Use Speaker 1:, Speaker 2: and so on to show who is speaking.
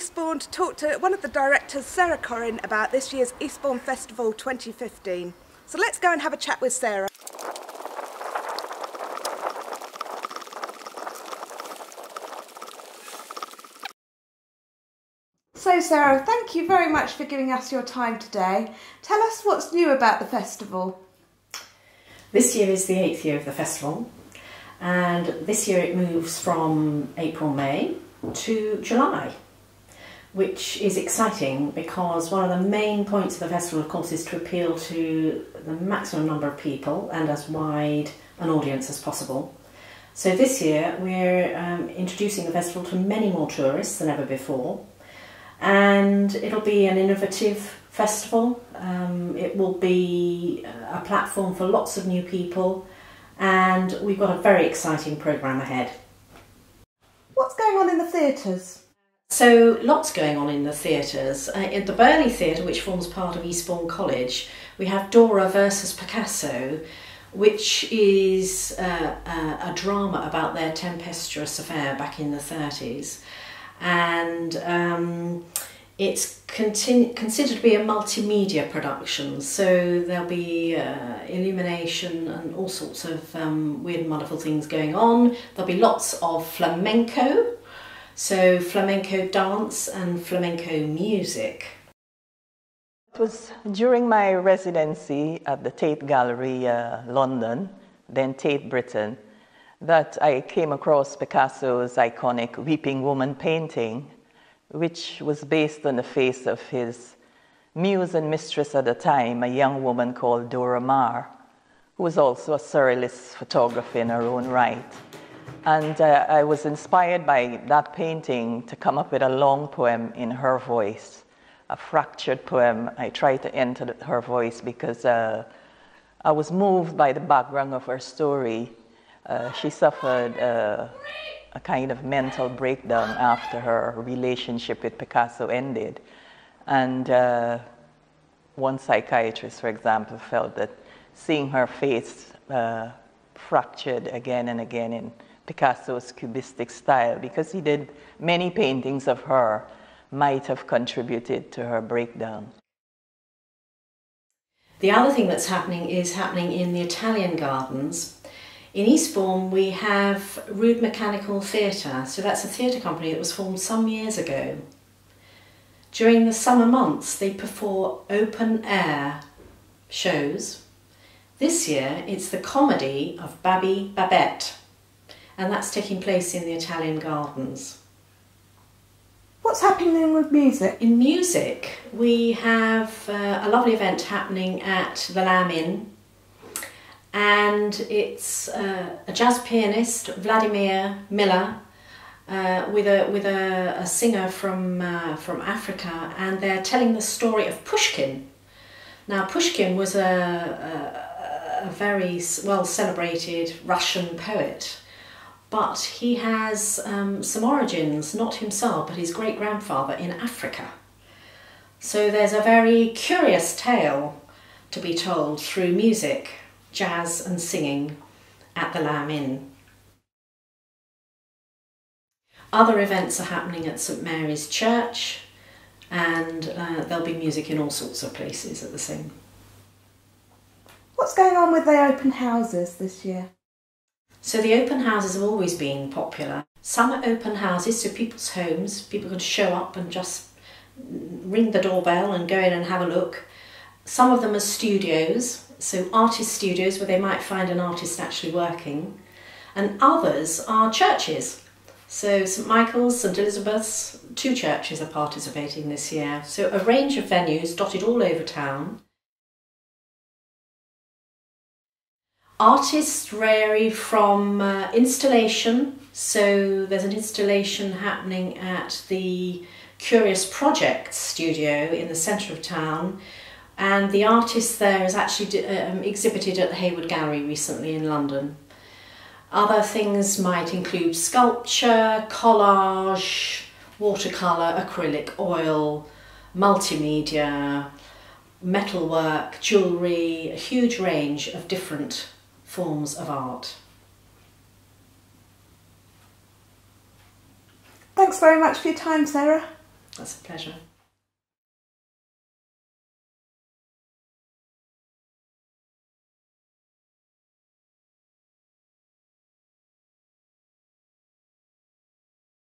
Speaker 1: Eastbourne to talk to one of the directors, Sarah Corin, about this year's Eastbourne Festival 2015. So let's go and have a chat with Sarah. So Sarah, thank you very much for giving us your time today. Tell us what's new about the festival.
Speaker 2: This year is the eighth year of the festival and this year it moves from April-May to July which is exciting because one of the main points of the festival, of course, is to appeal to the maximum number of people and as wide an audience as possible. So this year we're um, introducing the festival to many more tourists than ever before, and it'll be an innovative festival. Um, it will be a platform for lots of new people, and we've got a very exciting programme ahead.
Speaker 1: What's going on in the theatres?
Speaker 2: So lots going on in the theatres. Uh, in the Birley Theatre, which forms part of Eastbourne College, we have Dora versus Picasso, which is uh, a, a drama about their tempestuous affair back in the 30s. And um, it's considered to be a multimedia production, so there'll be uh, illumination and all sorts of um, weird and wonderful things going on. There'll be lots of flamenco, so flamenco dance and flamenco music.
Speaker 3: It was during my residency at the Tate Gallery, uh, London, then Tate Britain, that I came across Picasso's iconic Weeping Woman painting, which was based on the face of his muse and mistress at the time, a young woman called Dora Maar, who was also a surrealist photographer in her own right. And uh, I was inspired by that painting to come up with a long poem in her voice, a fractured poem. I tried to enter her voice because uh, I was moved by the background of her story. Uh, she suffered uh, a kind of mental breakdown after her relationship with Picasso ended. And uh, one psychiatrist, for example, felt that seeing her face uh, fractured again and again in Picasso's cubistic style because he did many paintings of her might have contributed to her breakdown.
Speaker 2: The other thing that's happening is happening in the Italian gardens. In Eastbourne we have Rude Mechanical Theatre, so that's a theatre company that was formed some years ago. During the summer months they perform open air shows. This year it's the comedy of Babby Babette and that's taking place in the Italian gardens.
Speaker 1: What's happening with music?
Speaker 2: In music, we have uh, a lovely event happening at the Lamb Inn, and it's uh, a jazz pianist, Vladimir Miller, uh, with a with a, a singer from uh, from Africa, and they're telling the story of Pushkin. Now, Pushkin was a, a, a very well celebrated Russian poet but he has um, some origins, not himself, but his great grandfather in Africa. So there's a very curious tale to be told through music, jazz, and singing at the Lamb Inn. Other events are happening at St Mary's Church, and uh, there'll be music in all sorts of places at the same.
Speaker 1: What's going on with the open houses this year?
Speaker 2: So the open houses have always been popular. Are open houses, so people's homes, people can show up and just ring the doorbell and go in and have a look. Some of them are studios, so artist studios where they might find an artist actually working. And others are churches. So St Michael's, St Elizabeth's, two churches are participating this year. So a range of venues dotted all over town. Artists vary from uh, installation, so there's an installation happening at the Curious Project studio in the centre of town, and the artist there is actually um, exhibited at the Hayward Gallery recently in London. Other things might include sculpture, collage, watercolour, acrylic, oil, multimedia, metalwork, jewellery, a huge range of different forms of art.
Speaker 1: Thanks very much for your time, Sarah.
Speaker 2: That's a pleasure.